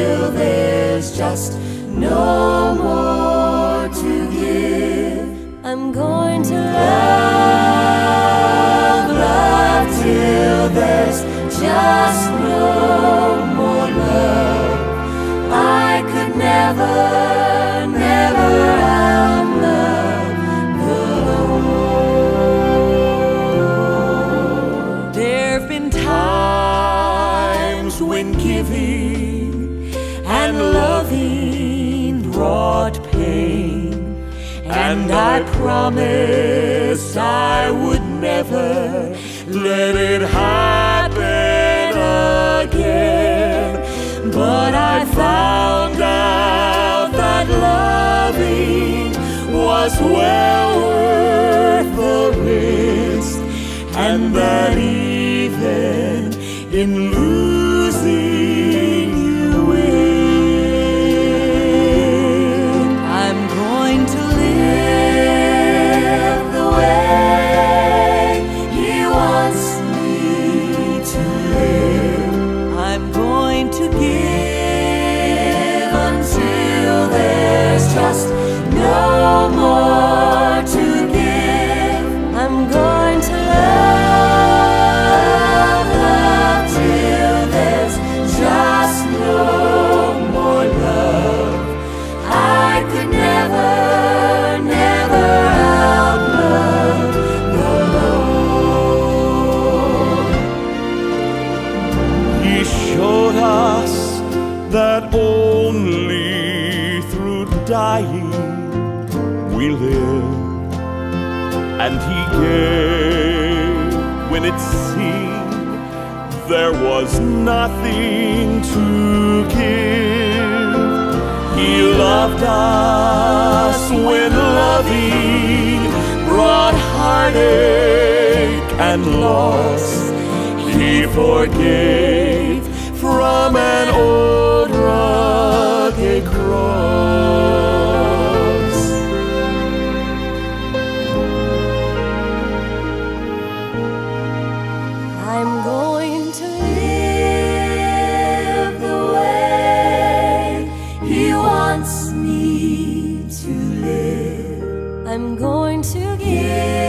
until there's just no more to give. I'm going to love, love till there's just no more love. I could never, never when giving and I promised I would never let it happen again. But I found out that loving was well worth the risk, and that even in losing to give until there's just dying we live. And He gave when it seemed there was nothing to give. He loved us when loving brought heartache and loss. He forgave from an old rugged cross. Going